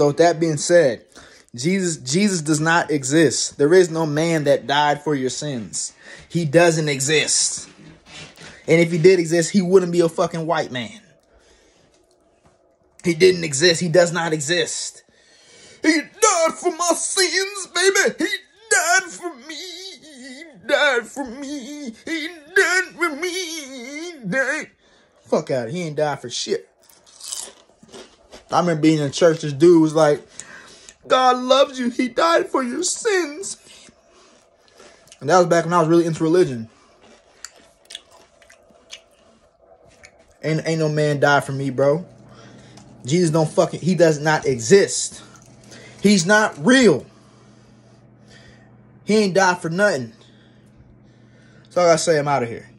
So with that being said, Jesus Jesus does not exist. There is no man that died for your sins. He doesn't exist. And if he did exist, he wouldn't be a fucking white man. He didn't exist. He does not exist. He died for my sins, baby. He died for me. He died for me. He died for me. He died. Fuck out. He ain't died for shit. I remember being in church. This dude was like, God loves you. He died for your sins. And that was back when I was really into religion. Ain't, ain't no man died for me, bro. Jesus don't fucking, he does not exist. He's not real. He ain't died for nothing. So I gotta say, I'm out of here.